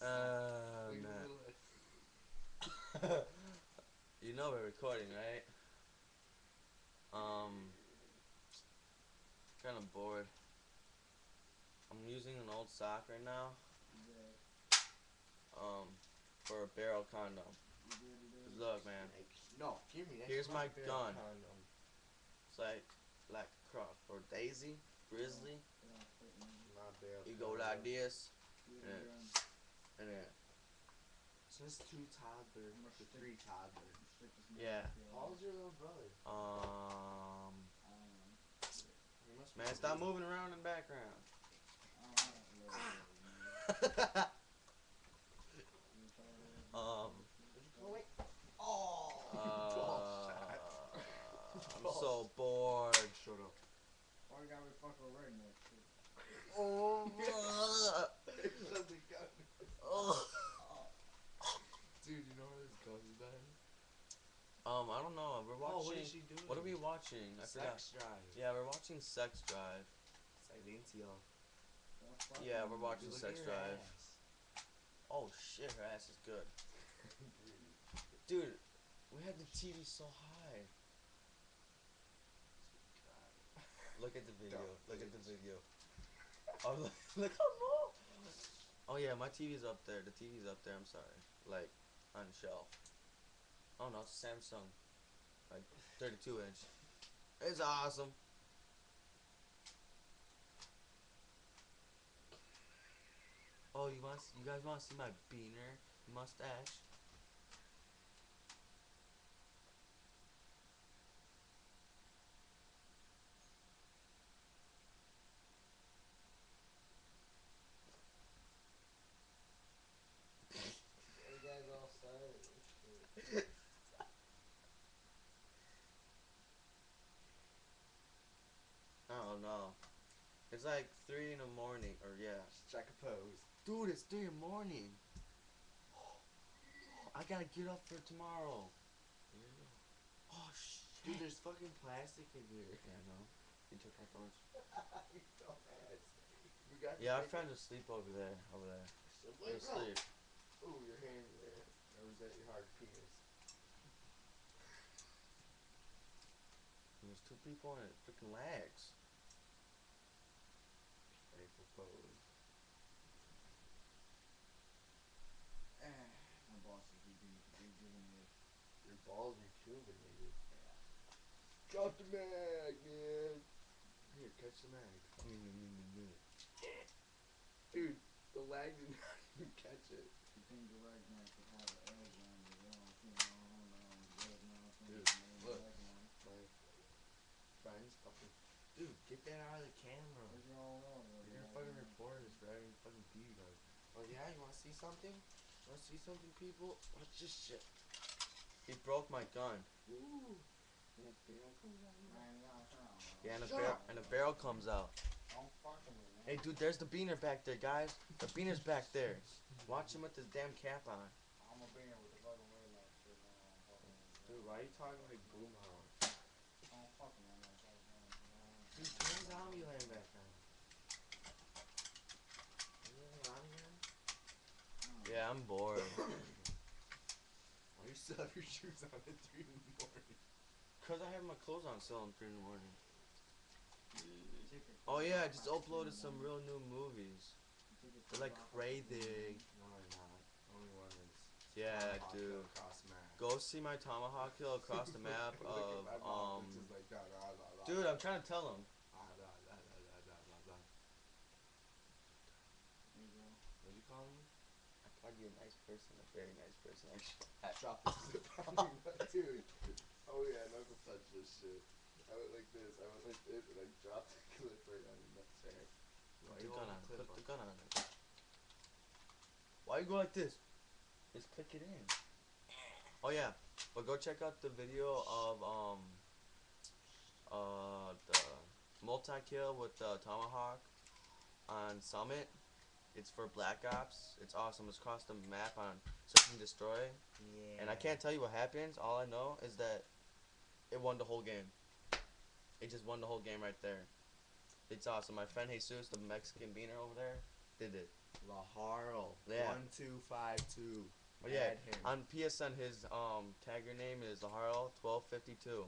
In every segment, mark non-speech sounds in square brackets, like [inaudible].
Uh, Big man. [laughs] You know we're recording, right? Um, kind of bored. I'm using an old sock right now. Um, for a barrel condom. look, man, No, give me that. Here's my gun. condom. it's like like cross for Daisy, Grizzly. You go like this, and then Since two toddlers to three toddlers. yeah. How old's your little brother? Um, He must be man, stop moving around in the background. [laughs] um, Where'd you go? Wait. Oh. uh. I'm [laughs] so bored. Shut up. Why you gotta be fucking redneck shit? Oh, Shut the gun. oh. Dude, you know where this gun's been? Um, I don't know. We're Oh, what watching. she doing? what are we watching? I forgot. Drive. Yeah, we're watching Sex Drive. Silencio. Yeah, we're watching Sex Drive. ass. Oh shit, her ass is good. Dude, we had the TV so high. Look at the video. Look at the video. Oh, look, [laughs] look how low. Oh yeah, my TV's up there. The TV's up there. I'm sorry. Like on the shelf. Oh no, it's a Samsung. Like 32 inch. It's awesome. Oh, you want? You guys want to see my beaner mustache? It's like three in the morning, or yeah. Check a pose. Dude, it's three in the morning. I gotta get up for tomorrow. Oh shit. Dude, there's fucking plastic in here. Yeah, I know. You took my torch. [laughs] you dumbass. You got to Yeah, our take friend is asleep over there. Over there. it. He's Wait, bro. asleep. Ooh, your hand there. Or was that your hard penis? There's two people in it. Freaking legs. My is being rejuvenated. Your balls rejuvenated. Drop the mag, man. Here, catch the mag. Dude, the lag did not even catch it. Dude, get that out of the camera. Where's your own wall? You're gonna fucking record this for every fucking view, guys. Oh yeah, you wanna see something? Wanna see something, people? Watch this shit. He broke my gun. Ooh. Man, you gotta turn. Yeah, and a Shut barrel and a barrel comes out. Don't fuck with me, man. Hey, dude, there's the beaner back there, guys. The beaner's back there. Watch him with his damn cap on. I'm a being with the fucking redneck shit, man. I'm fucking with it. Dude, why are you talking like Boomhauer? Don't fuck with me, I'm fucking with you. Dude, turn Zombieland back on. Is it Zombieland? Yeah, I'm bored. [coughs] Why do you still have your shoes on at 3 in the morning? Cause I have my clothes on still in three in the morning. Oh yeah, I just uploaded some real new movies. take it They're like the rock. crazy. No, they're not. Only one is. Yeah, Tomahawk dude. Hill Across map. Go see my tomahawk hill across the [laughs] map of um. Dude, I'm trying to tell him. da, da, da, da, da, da, da, da. There you go. What'd you call me? I called you a nice person, a very nice person. Actually. [laughs] I dropped the zip on me, but dude. Oh yeah, knuckle touch this shit. I went like this, I went like this, and I dropped the [laughs] clip right on your nutsack. Why Put the you gun on. Put the gun on it. Why you go like this? Just click it in. Oh yeah, but go check out the video of um uh the multi kill with the tomahawk on Summit. It's for Black Ops. It's awesome. It's across the map on Search and Destroy. Yeah. And I can't tell you what happens. All I know is that it won the whole game. It just won the whole game right there. It's awesome. My friend Jesus, the Mexican beaner over there, did it. Laharl. Yeah. One two five two. Oh, yeah. On PSN, his um tagger name is Harl twelve fifty two.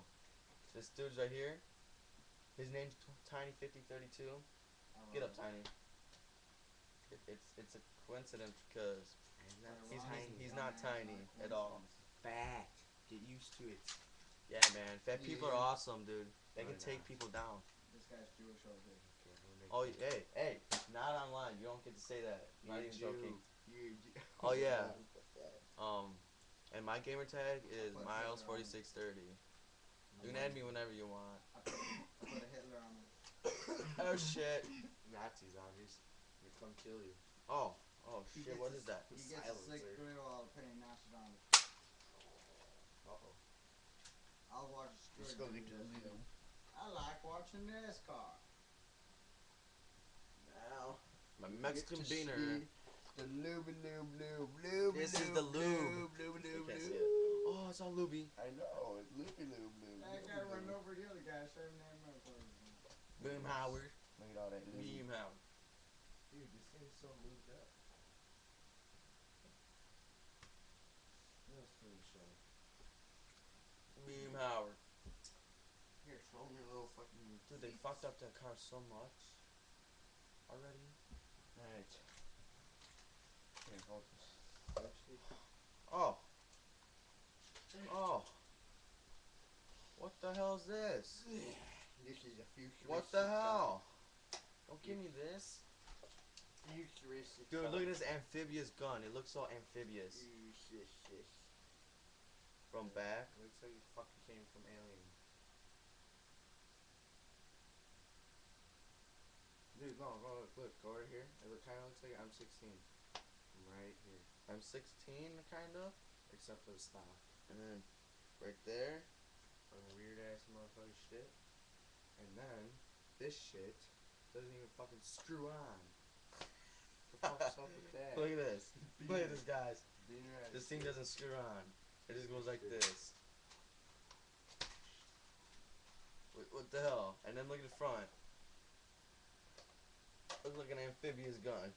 This dude's right here. His name's t- Tiny fifty thirty two. Get up, Tiny. It, it's it's a coincidence because And he's tiny. he's not tiny at all. fat. Get used to it. Yeah, man. Fat people are awesome, dude. They can take people down. This guy's Jewish over here. Okay, I'm gonna make Oh, hey, hey, not online. You don't get to say that. Not even joking. You're a Jew. Oh, [laughs] yeah. Um, and my gamer tag is Miles Hitler on forty it? six thirty. You can add me whenever you want. I put a Hitler on it. [coughs] Oh shit. [coughs] Nazis, obviously. They come kill you. Oh, oh He shit. gets What a- is that? He gets a sick Silencer. thrill out of playing Nostradamus. Uh oh. I'll watch a Let's story. go dude, get that's them. it. I like watching NASCAR. Now. My Mexican get to beaner. see The lube, lube, lube, lube. This is the lube. Lube, lube, You lube, can't see lube. it. Oh, it's all looby. I know. It's lube, lube, lube. That lube, guy lube. run over the other guy, serving that motherfucker. Boomhauer. Look at all that lube. Beam Howard. Dude, so lubed up. What else we show? Beam Howard. Here, show me a little fucking. Dude, they fucked up that car so much already. Alright. Here, hold this. Oh. Oh. What the hell is this? This is a futuristic. What the hell? Don't give me this. Futuristic. Dude, look at this amphibious gun. It looks all amphibious. From back. Looks like it fucking came from Alien. Dude, no, go look, look, go right here. It kind of looks like I'm 16. I'm right here, I'm 16, kind of. except for the stop. And then right there. Fucking weird ass motherfucker shit. And then this shit doesn't even fucking screw on. The fuck's up with that? Look at this. Look at this, guys. This thing doesn't screw on. It just goes like this. What, what the hell? And then look at the front. Looks like an amphibious gun.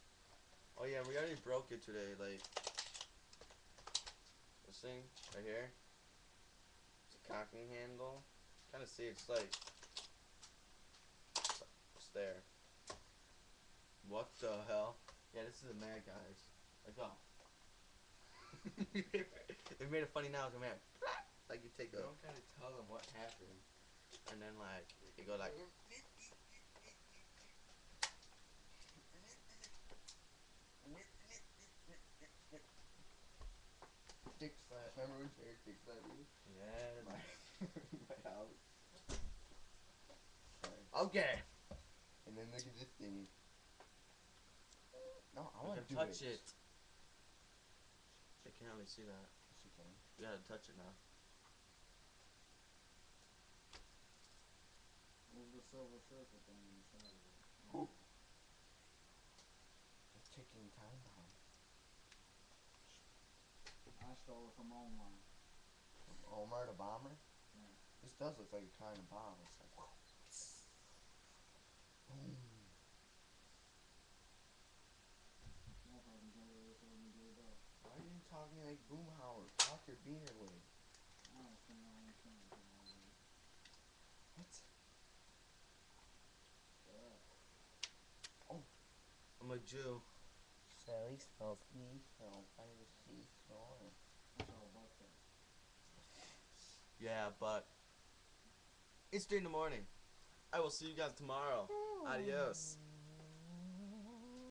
Oh yeah, we already broke it today. Like this thing right here. It's a cocking handle. Kind of see it's like it's there. What the hell? Yeah, this is a mad guys. Like oh. [laughs] they made a funny noise, man. [laughs] Like you take You a, don't gotta tell them what happened. and then like you go like. Dick slap. Remember when Jared dick slapped you? Yeah. My, [laughs] my house. Okay. And then look at this thingy. No, I want to do touch it. They can't really see that. Yes, you can. You gotta touch it now. Move the silver circle thing inside of it. Ooh. A ticking time bomb. I stole it from online. From Omar the bomber. Yeah. This does look like a kind of bomb. It's like. Boom. Motherfucking get it with them do it up. Why are you talking like Boomhauer? Talk your beaner way. I don't think I understand what I'm doing. What? Yeah. Jew. So I was see snoring. That's all about that. Yeah, but it's three in the morning. I will see you guys tomorrow. Adios.